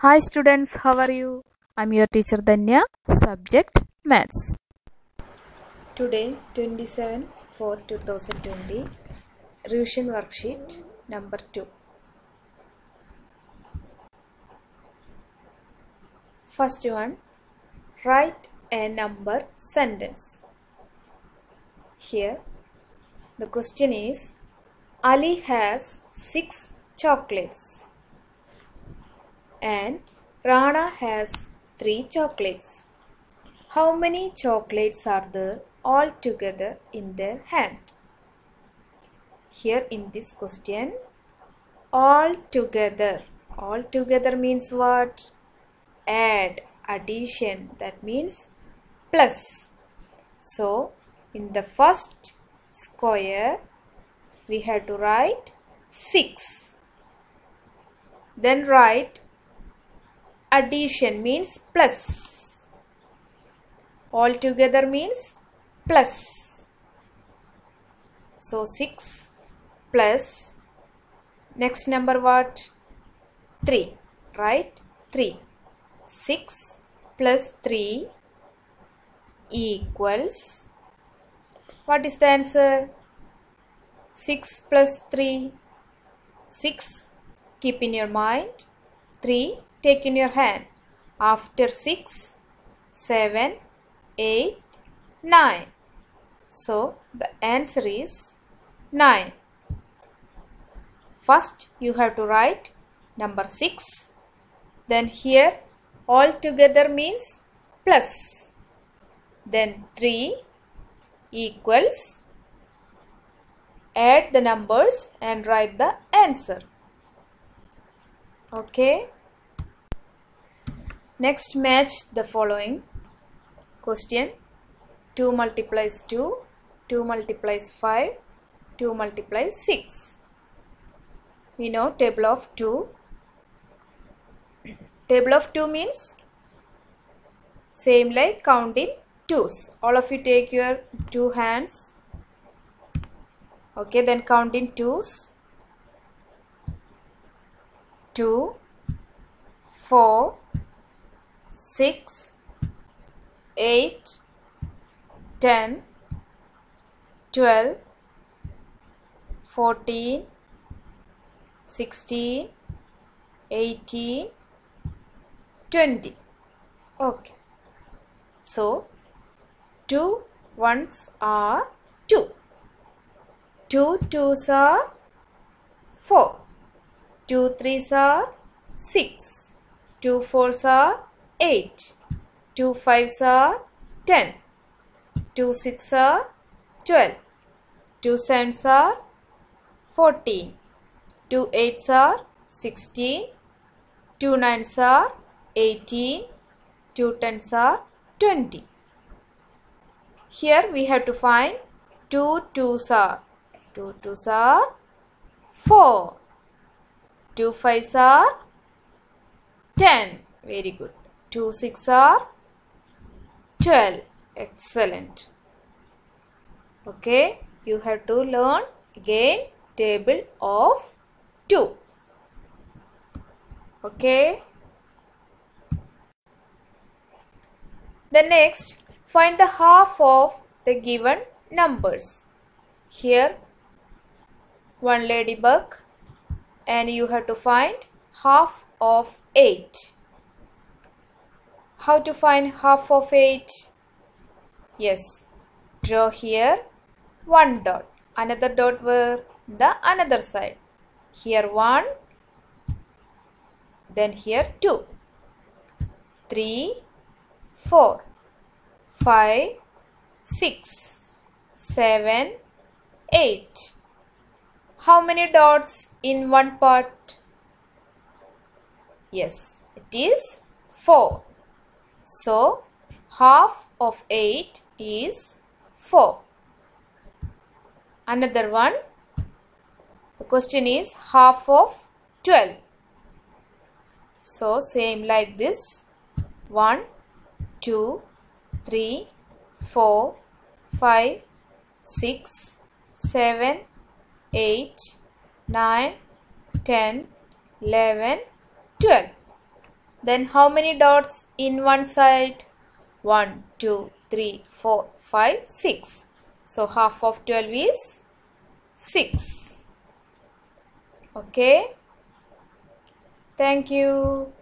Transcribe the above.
Hi students, how are you? I'm your teacher Dhayna, subject maths. Today 27 for 2020 revision worksheet number 2. First one write a number sentence. Here the question is Ali has 6 chocolates and Rana has 3 chocolates. How many chocolates are there all together in their hand? Here in this question, all together. All together means what? Add, addition. That means plus. So, in the first square, we have to write 6. Then write addition means plus. All together means plus. So 6 plus next number what? 3 right? 3. 6 plus 3 equals what is the answer? 6 plus 3 6 keep in your mind 3 take in your hand. After 6 7 8 9 so the answer is 9 first you have to write number 6 then here all together means plus. Then 3 equals add the numbers and write the answer. Okay next match the following. Question. 2 multiplies 2 2 multiplies 5 2 multiplies 6 we know table of 2 table of 2 means same like counting twos. All of you take your two hands. Okay then count in twos. 2 4 6 8 10 12 14 16 18 20 okay. So 2 ones are 2 2 twos are 4 2 threes are 6 2 fours are 8 2 fives are 10 2 six are 12 2 sevens are 14 2 eights are 16 2 nines are 18 2 tens are 20 here we have to find 2 twos are 2 twos are 4 2 fives are 10 very good 2 6 are 12 excellent. Okay you have to learn again table of 2 okay. The next find the half of the given numbers. Here one ladybug and you have to find half of 8 how to find half of 8 yes. Draw here. One dot. Another dot where the another side. Here one. Then here two. Three. Four. Five. Six. Seven. Eight. How many dots in one part? Yes. It is 4 so half of 8 is 4 another one. The question is half of 12 so same like this. 1 2 3 4 5 6 7 8 9 10 11 12 Then how many dots in one side? 1, 2, 3, 4, 5, 6. So half of 12 is 6. Okay. Thank you.